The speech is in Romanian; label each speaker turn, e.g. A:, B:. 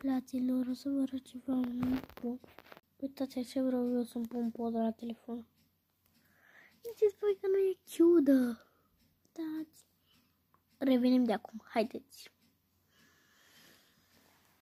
A: Platilor, o să vă arăt ceva un lucru. Uitați ce vreau eu să-mi pun pod la telefon. Ziceți voi că nu e ciudă. Da, Uitați. Revenim de acum. Haideți.